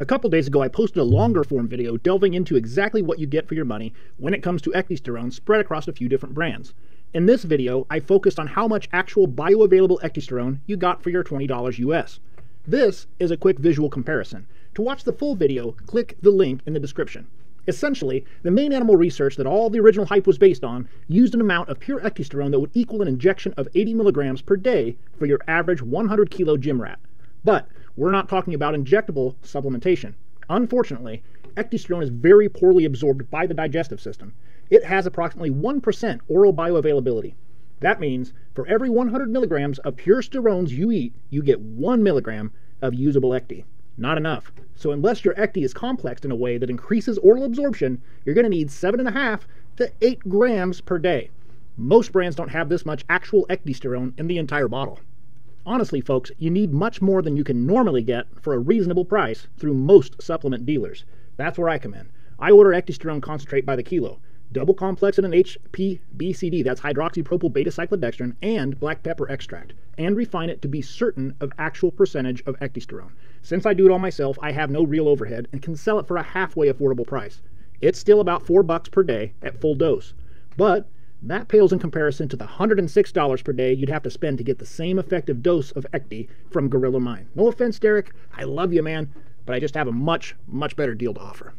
A couple days ago, I posted a longer form video delving into exactly what you get for your money when it comes to ecdysterone spread across a few different brands. In this video, I focused on how much actual bioavailable ecdysterone you got for your $20 US. This is a quick visual comparison. To watch the full video, click the link in the description. Essentially, the main animal research that all the original hype was based on used an amount of pure ecdysterone that would equal an injection of 80 milligrams per day for your average 100 kilo gym rat. But we're not talking about injectable supplementation. Unfortunately, ecdysterone is very poorly absorbed by the digestive system. It has approximately 1% oral bioavailability. That means for every 100 milligrams of pure sterones you eat, you get 1 milligram of usable ecdy. Not enough. So unless your ecdy is complexed in a way that increases oral absorption, you're going to need 7.5 to 8 grams per day. Most brands don't have this much actual ecdysterone in the entire bottle. Honestly, folks, you need much more than you can normally get for a reasonable price through most supplement dealers. That's where I come in. I order ecdysterone concentrate by the kilo, double complex in an HPBCD, that's hydroxypropyl beta cyclodextrin, and black pepper extract, and refine it to be certain of actual percentage of ecdysterone. Since I do it all myself, I have no real overhead and can sell it for a halfway affordable price. It's still about 4 bucks per day at full dose. But that pales in comparison to the $106 per day you'd have to spend to get the same effective dose of Ecdy from Gorilla Mind. No offense, Derek. I love you, man, but I just have a much, much better deal to offer.